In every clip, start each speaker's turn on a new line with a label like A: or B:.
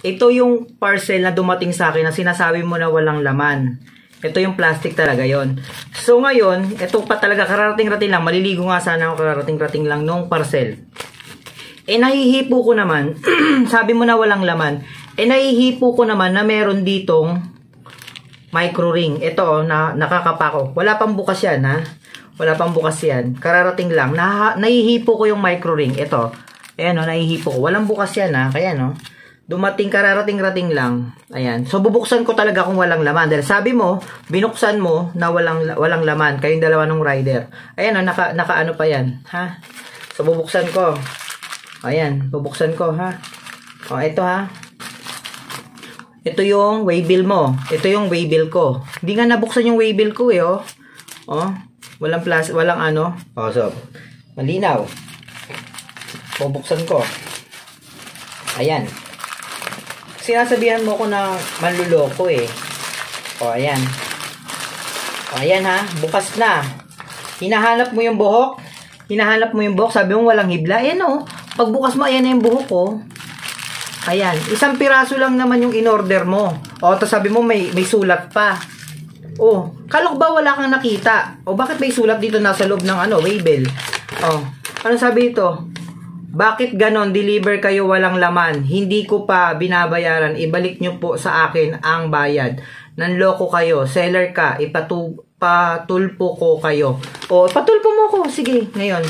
A: Ito yung parcel na dumating sa akin na sinasabi mo na walang laman. Ito yung plastic talaga yon. So ngayon, ito pa talaga kararating-rating lang. Maliligo nga sana ako kararating-rating lang nung parcel. Eh nahihipo ko naman, sabi mo na walang laman. Eh nahihipo ko naman na meron ditong micro ring. Ito oh, na nakakapako. Wala pang bukas yan ha. Wala pang bukas yan. Kararating lang. Na, nahihipo ko yung micro ring. Ito. Ayan o, oh, nahihipo ko. Walang bukas yan ha. Kaya no. Dumating kararating-rating lang. Ayan. So bubuksan ko talaga kung walang laman. Dahil sabi mo, binuksan mo na walang walang laman. Kayong dalawa ng rider. Ayan o, naka, naka ano pa yan. Ha? So bubuksan ko. Ayan, bubuksan ko ha. O, ito ha. Ito yung waybill mo. Ito yung waybill ko. Hindi nga nabuksan yung waybill ko eh, oh. Oh, walang plus, walang ano. Oh, so, malinaw. Bubuksan ko. Ayan. Sinasabihan mo ko na manluloko eh. O, ayan. O, ayan ha. Bukas na. Hinahanap mo yung buhok. Hinahanap mo yung buhok. Sabi mo walang hibla. Ayan o. Pagbukas mo, ayan na yung buhok ko. Ayan. Isang piraso lang naman yung in-order mo. O, tapos sabi mo may, may sulat pa. O, kalok ba wala kang nakita? O, bakit may sulat dito nasa loob ng ano, Waybel? O, ano sabi ito? Bakit ganon? Deliver kayo walang laman. Hindi ko pa binabayaran. Ibalik nyo po sa akin ang bayad. Nanloko kayo. Seller ka. Ipatu patulpo ko kayo. O, patulpo mo ko. Sige, ngayon.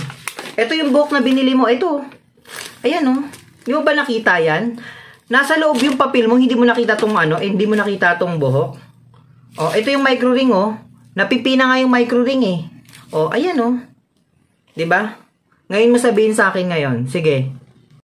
A: Ito yung book na binili mo. Ito. Ayan o. Oh. Di ba nakita yan? Nasa loob yung papel mo. Hindi mo nakita tong ano. Eh, hindi mo nakita tong buhok. O, ito yung micro ring oh. Napipina nga yung micro ring eh. O, ayan oh. 'Di ba? Ngayon mo sabihin sa akin ngayon. Sige.